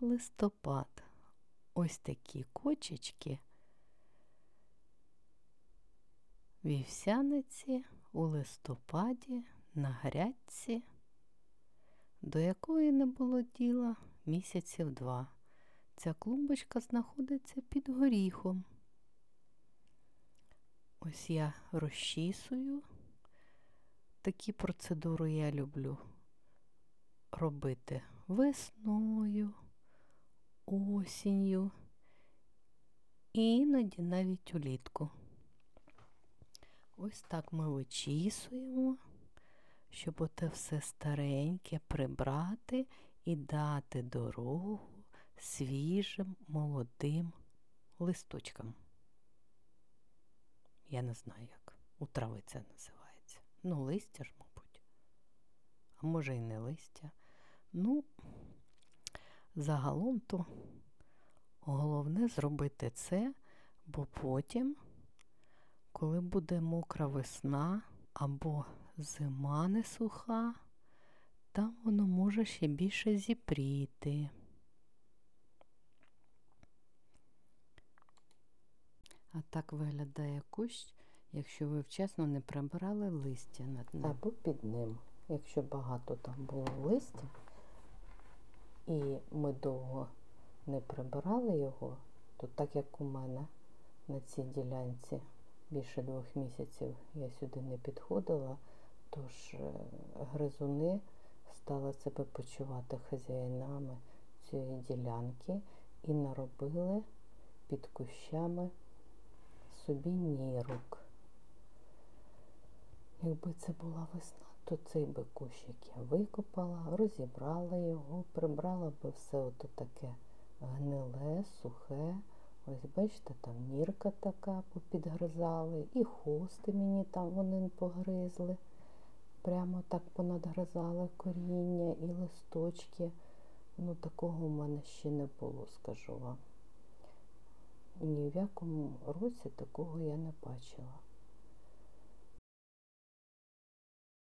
листопад. Ось такі кочечки. Вівсяниці у листопаді на грядці, до якої не було діла місяців два. Ця клумбочка знаходиться під горіхом. Ось я розчісую. Такі процедури я люблю робити весною, осінню і іноді навіть улітку. Ось так ми вичісуємо, щоб оте все стареньке прибрати і дати дорогу свіжим молодим листочкам. Я не знаю, як у трави це називається. Ну, листя ж, мабуть. А може і не листя. Ну, загалом то головне зробити це, бо потім, коли буде мокра весна або зима не суха, там воно може ще більше зіпріти. А так виглядає кущ, якщо ви вчасно не прибирали листя над ним. Або під ним. Якщо багато там було листя, і ми довго не прибирали його, то так як у мене на цій ділянці більше двох місяців я сюди не підходила, тож е, гризуни стали себе почувати хазяїнами цієї ділянки і наробили під кущами собі нірок. Якби це була весна, то цей би кущик я викопала, розібрала його, прибрала би все ото таке гниле, сухе. Ось, бачите, там нірка така попідгризали, і хости мені там вони погризли. Прямо так понадгризали коріння і листочки. Ну, такого в мене ще не було, скажу вам. Ні в якому році такого я не бачила.